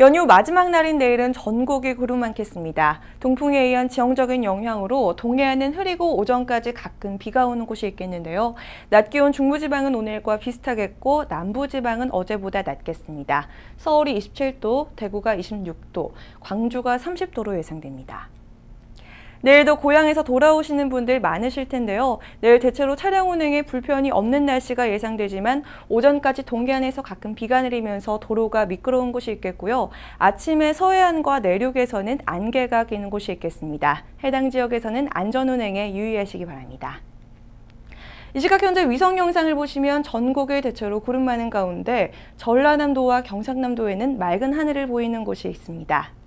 연휴 마지막 날인 내일은 전국이 구름 많겠습니다. 동풍에 의한 지형적인 영향으로 동해안은 흐리고 오전까지 가끔 비가 오는 곳이 있겠는데요. 낮 기온 중부지방은 오늘과 비슷하겠고 남부지방은 어제보다 낮겠습니다. 서울이 27도, 대구가 26도, 광주가 30도로 예상됩니다. 내일도 고향에서 돌아오시는 분들 많으실 텐데요. 내일 대체로 차량 운행에 불편이 없는 날씨가 예상되지만 오전까지 동해안에서 가끔 비가 내리면서 도로가 미끄러운 곳이 있겠고요. 아침에 서해안과 내륙에서는 안개가 끼는 곳이 있겠습니다. 해당 지역에서는 안전운행에 유의하시기 바랍니다. 이 시각 현재 위성 영상을 보시면 전국을 대체로 구름 많은 가운데 전라남도와 경상남도에는 맑은 하늘을 보이는 곳이 있습니다.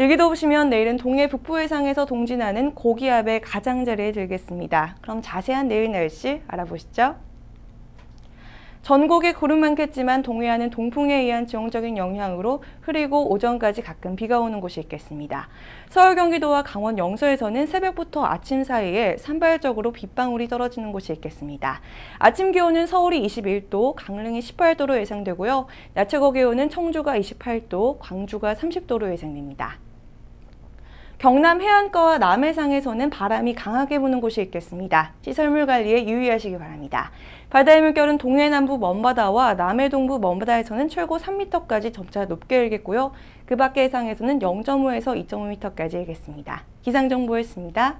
일기도 보시면 내일은 동해 북부 해상에서 동진하는 고기압의 가장자리에 들겠습니다. 그럼 자세한 내일 날씨 알아보시죠. 전국에 구름 많겠지만 동해안은 동풍에 의한 지형적인 영향으로 흐리고 오전까지 가끔 비가 오는 곳이 있겠습니다. 서울 경기도와 강원 영서에서는 새벽부터 아침 사이에 산발적으로 빗방울이 떨어지는 곳이 있겠습니다. 아침 기온은 서울이 21도, 강릉이 18도로 예상되고요. 낮 최고 기온은 청주가 28도, 광주가 30도로 예상됩니다. 경남 해안가와 남해상에서는 바람이 강하게 부는 곳이 있겠습니다. 시설물 관리에 유의하시기 바랍니다. 바다의 물결은 동해 남부 먼바다와 남해 동부 먼바다에서는 최고 3m까지 점차 높게 일겠고요. 그 밖의 해상에서는 0.5에서 2.5m까지 일겠습니다. 기상정보였습니다.